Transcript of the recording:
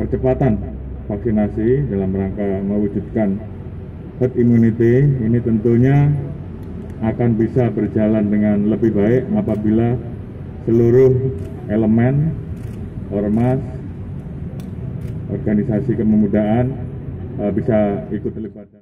Percepatan vaksinasi dalam rangka mewujudkan herd immunity ini tentunya akan bisa berjalan dengan lebih baik apabila seluruh elemen ormas organisasi kepemudaan eh, bisa ikut terlibat